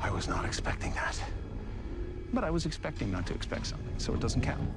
I was not expecting that. But I was expecting not to expect something, so it doesn't count.